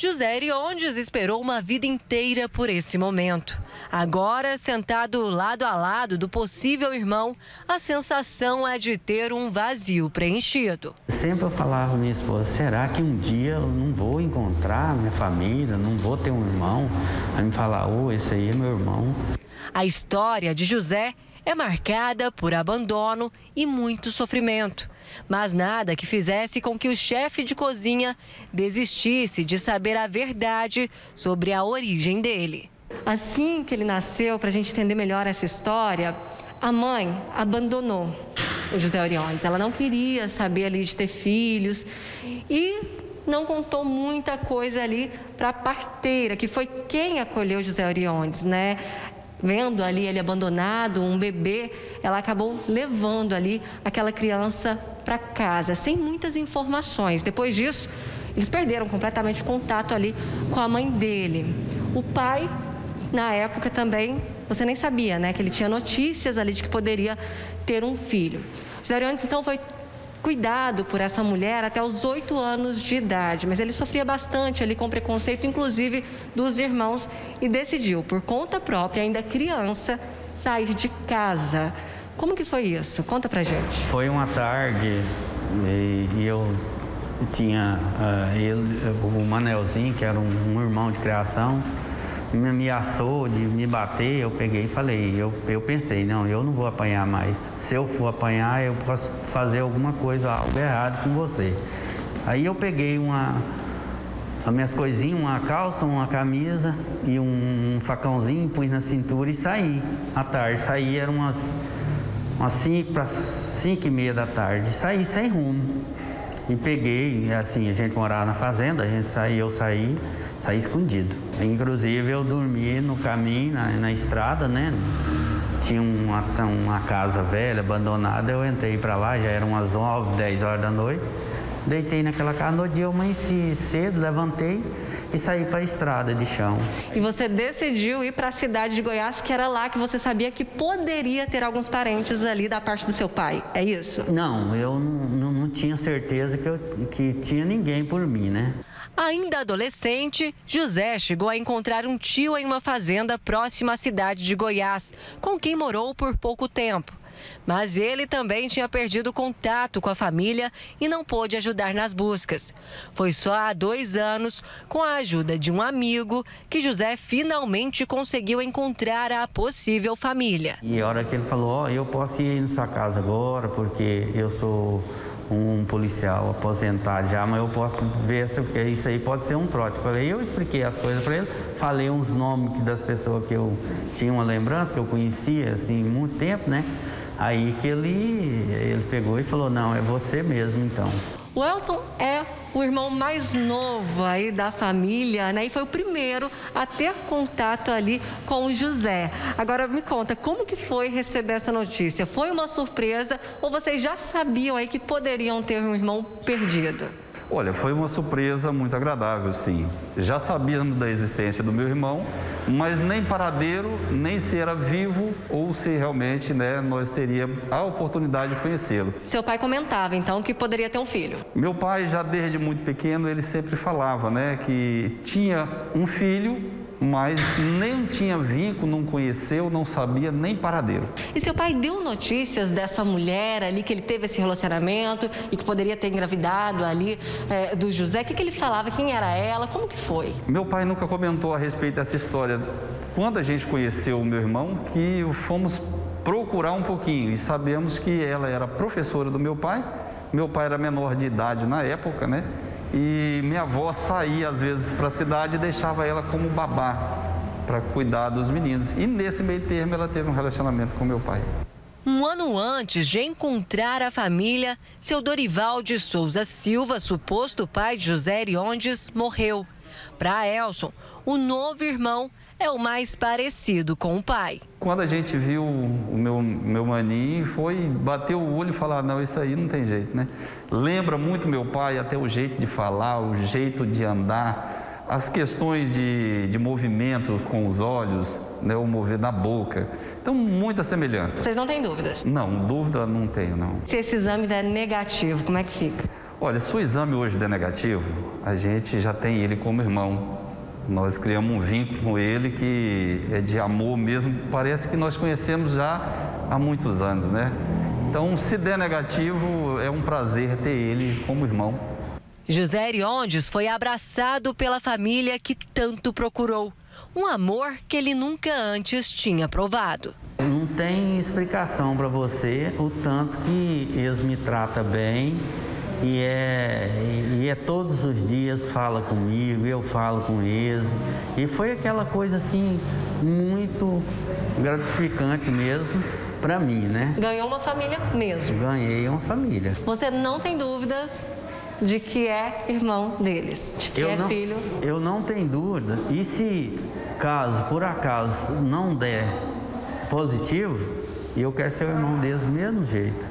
José Eriondes esperou uma vida inteira por esse momento. Agora, sentado lado a lado do possível irmão, a sensação é de ter um vazio preenchido. Sempre eu falava para minha esposa: será que um dia eu não vou encontrar minha família, não vou ter um irmão? Aí me falar: oh, esse aí é meu irmão. A história de José é marcada por abandono e muito sofrimento, mas nada que fizesse com que o chefe de cozinha desistisse de saber a verdade sobre a origem dele. Assim que ele nasceu, para a gente entender melhor essa história, a mãe abandonou o José Oriondes. Ela não queria saber ali de ter filhos e não contou muita coisa ali para a parteira, que foi quem acolheu José Oriondes, né? Vendo ali ele abandonado, um bebê, ela acabou levando ali aquela criança para casa, sem muitas informações. Depois disso, eles perderam completamente contato ali com a mãe dele. O pai, na época também, você nem sabia, né, que ele tinha notícias ali de que poderia ter um filho. José Ariantes, então, foi cuidado por essa mulher até os oito anos de idade, mas ele sofria bastante ali com preconceito, inclusive dos irmãos, e decidiu, por conta própria, ainda criança, sair de casa. Como que foi isso? Conta pra gente. Foi uma tarde e, e eu tinha uh, ele, o Manelzinho, que era um, um irmão de criação, me ameaçou de me bater, eu peguei e falei, eu, eu pensei, não, eu não vou apanhar mais. Se eu for apanhar, eu posso fazer alguma coisa, algo errado com você. Aí eu peguei uma, as minhas coisinhas, uma calça, uma camisa e um, um facãozinho, pus na cintura e saí à tarde. Saí, eram umas, umas cinco para cinco e meia da tarde. Saí sem rumo. E peguei, assim, a gente morava na fazenda, a gente saía, eu saí, saí escondido. Inclusive eu dormi no caminho, na, na estrada, né? Tinha uma, uma casa velha, abandonada, eu entrei para lá, já eram umas 9, 10 horas da noite. Deitei naquela casa, no dia eu amanheci cedo, levantei e saí para a estrada de chão. E você decidiu ir para a cidade de Goiás, que era lá que você sabia que poderia ter alguns parentes ali da parte do seu pai, é isso? Não, eu não, não, não tinha certeza que, eu, que tinha ninguém por mim, né? Ainda adolescente, José chegou a encontrar um tio em uma fazenda próxima à cidade de Goiás, com quem morou por pouco tempo. Mas ele também tinha perdido contato com a família e não pôde ajudar nas buscas. Foi só há dois anos, com a ajuda de um amigo, que José finalmente conseguiu encontrar a possível família. E a hora que ele falou: Ó, oh, eu posso ir na sua casa agora, porque eu sou um policial aposentado já, mas eu posso ver, porque isso aí pode ser um trote. Falei, eu expliquei as coisas para ele, falei uns nomes das pessoas que eu tinha uma lembrança, que eu conhecia, assim, muito tempo, né? Aí que ele, ele pegou e falou, não, é você mesmo então. O Elson é o irmão mais novo aí da família, né? E foi o primeiro a ter contato ali com o José. Agora me conta, como que foi receber essa notícia? Foi uma surpresa ou vocês já sabiam aí que poderiam ter um irmão perdido? Olha, foi uma surpresa muito agradável, sim. Já sabíamos da existência do meu irmão, mas nem paradeiro, nem se era vivo ou se realmente né, nós teríamos a oportunidade de conhecê-lo. Seu pai comentava, então, que poderia ter um filho. Meu pai, já desde muito pequeno, ele sempre falava né, que tinha um filho mas nem tinha vínculo, não conheceu, não sabia nem paradeiro. E seu pai deu notícias dessa mulher ali que ele teve esse relacionamento e que poderia ter engravidado ali é, do José? O que, que ele falava? Quem era ela? Como que foi? Meu pai nunca comentou a respeito dessa história. Quando a gente conheceu o meu irmão, que fomos procurar um pouquinho e sabemos que ela era professora do meu pai. Meu pai era menor de idade na época, né? E minha avó saía às vezes para a cidade e deixava ela como babá para cuidar dos meninos. E nesse meio termo ela teve um relacionamento com meu pai. Um ano antes de encontrar a família, seu Dorival de Souza Silva, suposto pai de José Eriondes, morreu. Para Elson, o novo irmão é o mais parecido com o pai. Quando a gente viu o meu, meu maninho, foi bater o olho e falar, não, isso aí não tem jeito, né? Lembra muito meu pai, até o jeito de falar, o jeito de andar, as questões de, de movimento com os olhos, né, o mover da boca. Então, muita semelhança. Vocês não têm dúvidas? Não, dúvida não tenho, não. Se esse exame der negativo, como é que fica? Olha, se o exame hoje der negativo, a gente já tem ele como irmão. Nós criamos um vínculo com ele que é de amor mesmo, parece que nós conhecemos já há muitos anos, né? Então, se der negativo, é um prazer ter ele como irmão. José Eriondes foi abraçado pela família que tanto procurou. Um amor que ele nunca antes tinha provado. Não tem explicação para você o tanto que eles me tratam bem e é, e é todos os dias fala comigo, eu falo com eles. E foi aquela coisa assim muito gratificante mesmo para mim, né? Ganhou uma família mesmo. Ganhei uma família. Você não tem dúvidas de que é irmão deles, de que eu é não, filho. Eu não tenho dúvida. E se caso, por acaso, não der positivo, eu quero ser o irmão deles do mesmo jeito.